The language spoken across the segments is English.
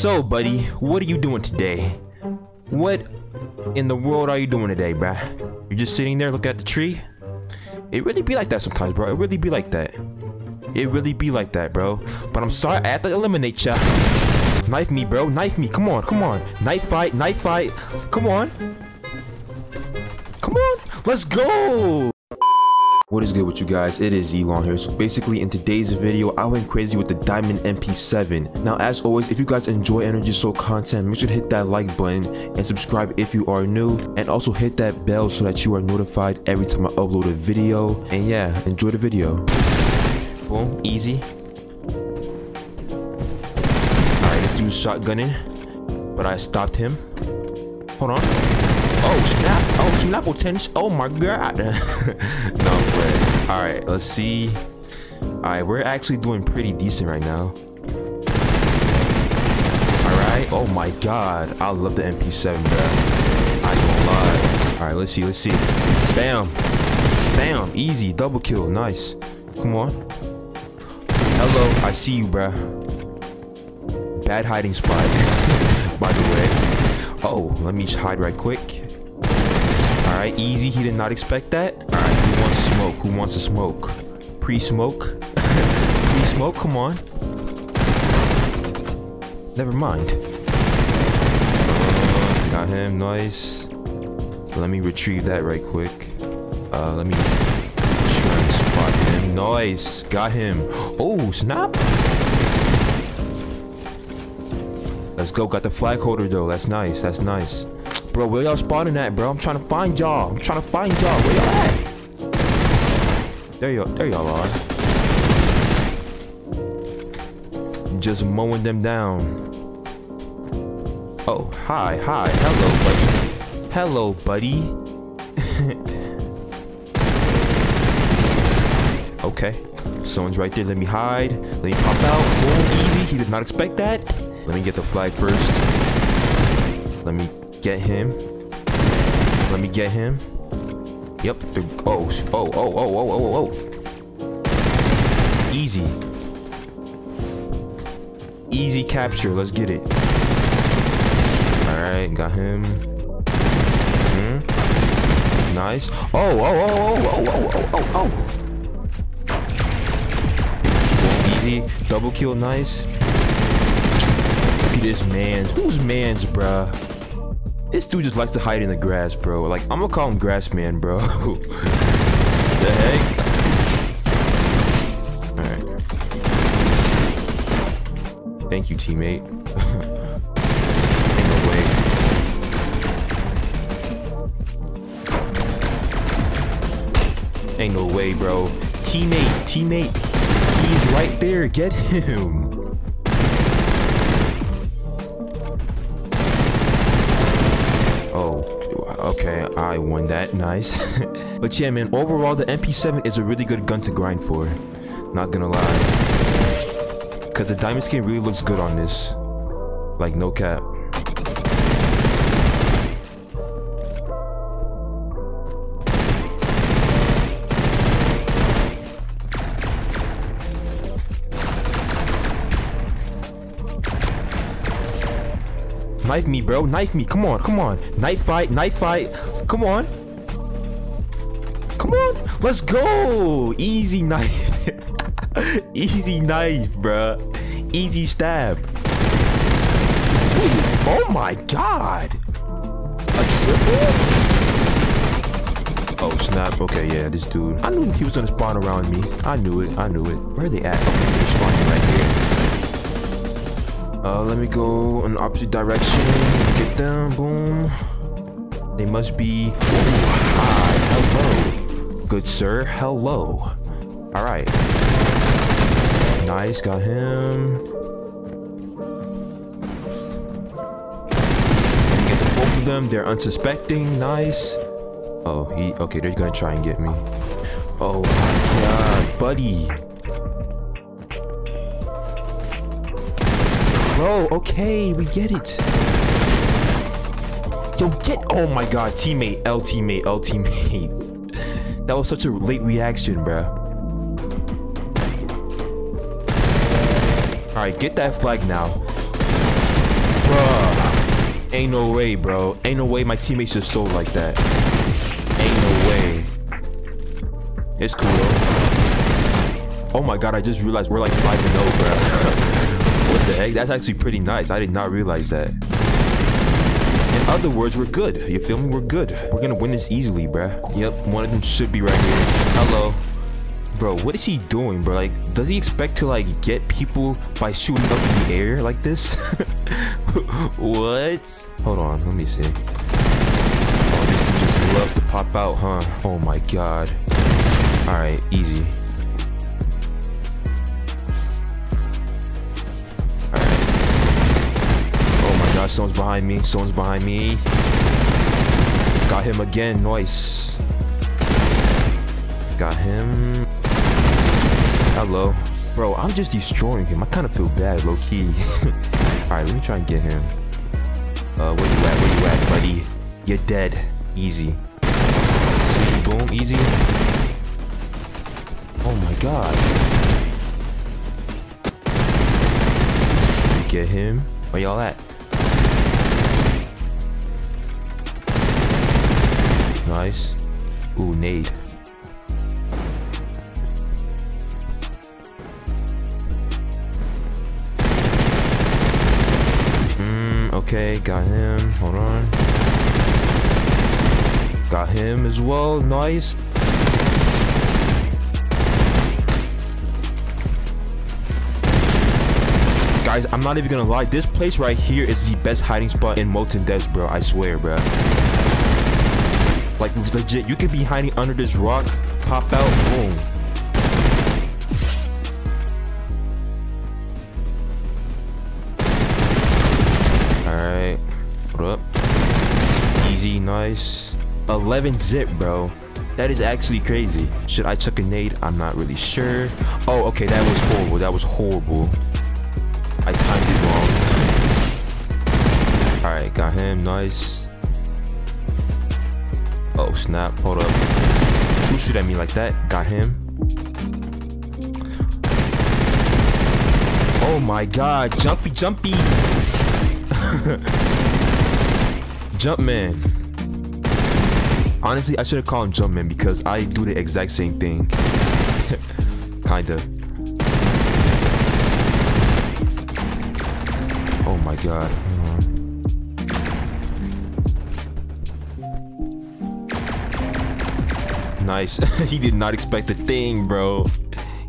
So, buddy, what are you doing today? What in the world are you doing today, bruh? You're just sitting there looking at the tree? It really be like that sometimes, bro. It really be like that. It really be like that, bro. But I'm sorry, I have to eliminate ya. Knife me, bro. Knife me. Come on, come on. Knife fight, knife fight. Come on. Come on. Let's go. What is good with you guys? It is Zeelon here. So basically in today's video, I went crazy with the Diamond MP7. Now as always, if you guys enjoy Energy Assault content, make sure to hit that like button and subscribe if you are new. And also hit that bell so that you are notified every time I upload a video. And yeah, enjoy the video. Boom, easy. Alright, this dude's shotgunning. But I stopped him. Hold on. Oh snap! Oh snap! Potential! Oh my god! no, but all right. Let's see. All right, we're actually doing pretty decent right now. All right. Oh my god! I love the MP7, bro. I gonna lie. All right, let's see. Let's see. Bam! Bam! Easy double kill. Nice. Come on. Hello. I see you, bro. Bad hiding spot. By the way. Oh, let me hide right quick. Easy. He did not expect that. Alright, who wants to smoke? Who wants to smoke? Pre-smoke? Pre-smoke? Come on. Never mind. Uh, got him. Nice. Let me retrieve that right quick. Uh, let me try and spot him. Nice. Got him. Oh, snap. Let's go. Got the flag holder, though. That's nice. That's nice. Bro, where y'all spawning at, bro? I'm trying to find y'all. I'm trying to find y'all. Where y'all at? There y'all, there y'all are. Just mowing them down. Oh, hi, hi. Hello, buddy. Hello, buddy. okay. Someone's right there. Let me hide. Let me pop out. Boom, easy. He did not expect that. Let me get the flag first. Let me Get him. Let me get him. Yep. Oh, oh, oh, oh, oh, oh, oh, oh. Easy. Easy capture. Let's get it. All right, got him. Hmm. Nice. Oh, oh, oh, oh, oh, oh, oh, oh. Easy. Double kill. Nice. Look at this man. Who's man's, bruh? This dude just likes to hide in the grass, bro. Like, I'm gonna call him Grass Man, bro. the heck? Alright. Thank you, teammate. Ain't no way. Ain't no way, bro. Teammate, teammate. He's right there. Get him. I won that. Nice. but yeah, man, overall, the MP7 is a really good gun to grind for. Not gonna lie. Because the diamond skin really looks good on this. Like, no cap. Knife me, bro. Knife me. Come on. Come on. Knife fight. Knife fight. Come on. Come on. Let's go. Easy knife. Easy knife, bro. Easy stab. Oh my god. A triple? Oh, snap. Okay, yeah, this dude. I knew he was gonna spawn around me. I knew it. I knew it. Where are they at? Okay, they're spawning right here. Uh, let me go in opposite direction. Get them, boom. They must be. Hi, hello. Good sir, hello. All right. Nice, got him. Get the both of them. They're unsuspecting. Nice. Oh, he. Okay, they're gonna try and get me. Oh my god, buddy. Bro, okay, we get it. Yo, get- Oh my god, teammate, L teammate, L teammate. that was such a late reaction, bro. Alright, get that flag now. Bruh. Ain't no way, bro. Ain't no way my teammates just sold like that. Ain't no way. It's cool though. Oh my god, I just realized we're like 5 0, bro. what the heck? That's actually pretty nice. I did not realize that. Other words, we're good. You feel me? We're good. We're gonna win this easily, bruh. Yep, one of them should be right here. Hello. Bro, what is he doing, bro? Like, does he expect to, like, get people by shooting up in the air like this? what? Hold on, let me see. Oh, this dude just loves to pop out, huh? Oh my god. Alright, easy. Someone's behind me. Someone's behind me. Got him again, nice. Got him. Hello. Bro, I'm just destroying him. I kind of feel bad, low key. Alright, let me try and get him. Uh, where you at? Where you at, buddy? You're dead. Easy. See, boom, easy. Oh my god. Get him. Where y'all at? Nice. Ooh, nade. Hmm, okay, got him. Hold on. Got him as well. Nice. Guys, I'm not even gonna lie. This place right here is the best hiding spot in Molten Depths, bro. I swear, bro. Like, legit, you could be hiding under this rock, pop out, boom. Alright. What up? Easy, nice. 11 zip, bro. That is actually crazy. Should I chuck a nade? I'm not really sure. Oh, okay, that was horrible. That was horrible. I timed it wrong. Alright, got him. Nice. Oh, snap. Hold up. Who shoot at me like that? Got him. Oh my god. Jumpy, jumpy. Jump man. Honestly, I should have called him Jumpman because I do the exact same thing. Kinda. Oh my god. Nice. he did not expect a thing, bro.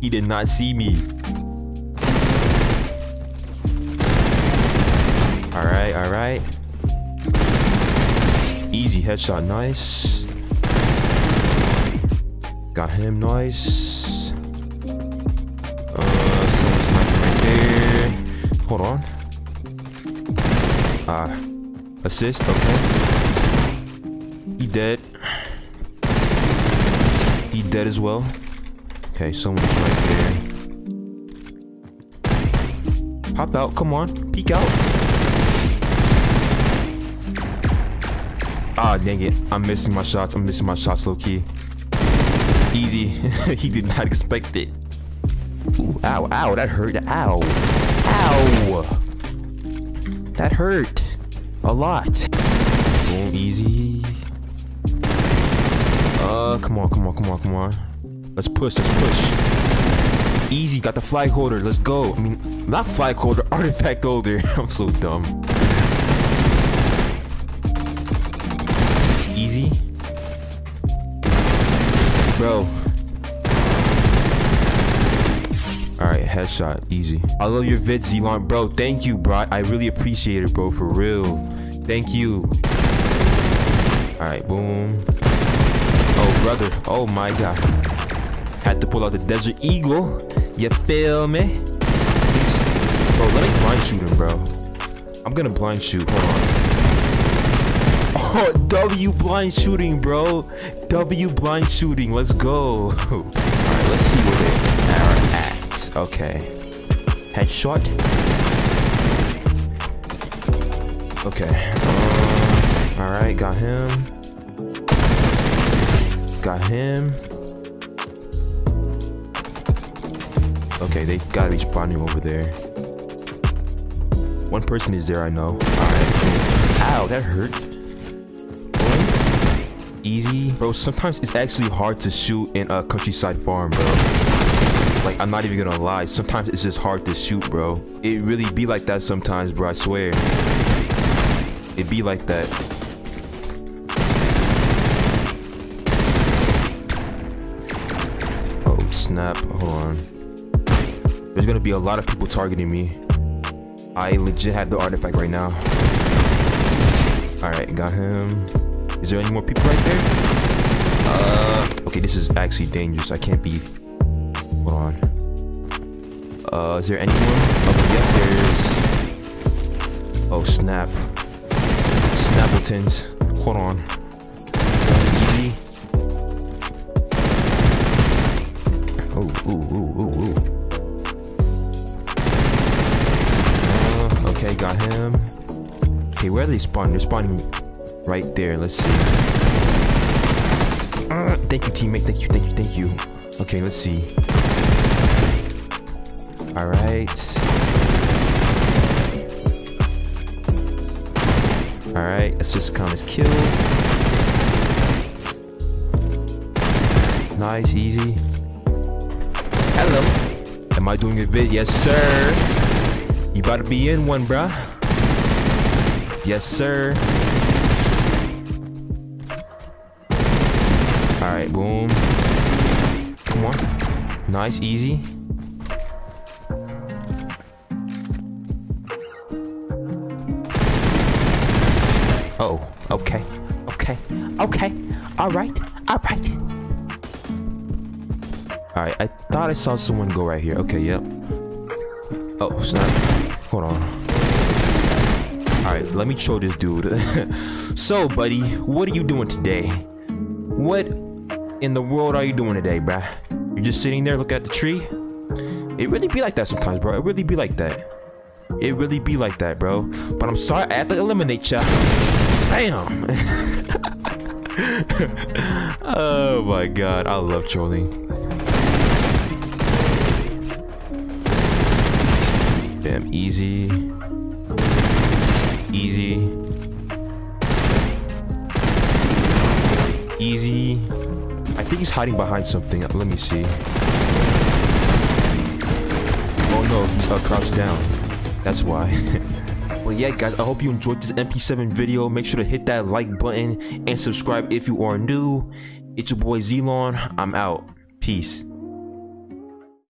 He did not see me. Alright, alright. Easy headshot, nice. Got him, nice. Uh, someone sniping right there. Hold on. Ah, uh, assist, okay. He dead. He dead as well. Okay, someone's right there. Hop out, come on, peek out. Ah, dang it. I'm missing my shots. I'm missing my shots low key. Easy. he did not expect it. Ooh, ow, ow, that hurt. Ow. Ow. That hurt. A lot. Boom, easy. Uh, come on, come on, come on, come on. Let's push, let's push. Easy, got the flag holder. Let's go. I mean, not flag holder, artifact holder. I'm so dumb. Easy. Bro. Alright, headshot. Easy. I love your vid, Zeelon. Bro, thank you, bro. I really appreciate it, bro. For real. Thank you. Alright, boom. Oh, brother. Oh, my God. Had to pull out the Desert Eagle. You feel me? Bro, let me blind shoot him, bro. I'm gonna blind shoot. Hold on. Oh, W blind shooting, bro. W blind shooting. Let's go. Alright, let's see where they are at. Okay. Headshot. Okay. Uh, Alright, got him. Got him. Okay, they gotta be spawning over there. One person is there, I know. Alright. Ow, that hurt. Easy. Bro, sometimes it's actually hard to shoot in a countryside farm, bro. Like, I'm not even gonna lie. Sometimes it's just hard to shoot, bro. It really be like that sometimes, bro. I swear. It be like that. Snap. Hold on. There's gonna be a lot of people targeting me. I legit have the artifact right now. Alright, got him. Is there any more people right there? Uh, okay, this is actually dangerous. I can't be... Hold on. Uh, is there anyone? Oh, yep, there's... Oh, snap. Snappletons. Hold on. Oh, ooh, ooh, ooh, ooh. Uh, okay, got him. Okay, where are they spawning? They're spawning right there. Let's see. Uh, thank you, teammate. Thank you, thank you, thank you. Okay, let's see. All right. All right, assist count is killed. Nice, easy. Hello. Am I doing a vid? Yes, sir. You about to be in one, bruh. Yes, sir. All right, boom. Come on. Nice, easy. Oh, okay. Okay. Okay. Alright, All right. All right. All right. I thought I saw someone go right here. Okay, yep. Oh, snap. Hold on. All right, let me show this dude. so, buddy, what are you doing today? What in the world are you doing today, bruh? You're just sitting there looking at the tree? It really be like that sometimes, bro. It really be like that. It really be like that, bro. But I'm sorry, I have to eliminate ya. Bam! oh my god, I love trolling. Damn, easy. Easy. Easy. I think he's hiding behind something. Let me see. Oh no, he's uh, crouched down. That's why. well, yeah, guys, I hope you enjoyed this MP7 video. Make sure to hit that like button and subscribe if you are new. It's your boy Zeelon. I'm out. Peace.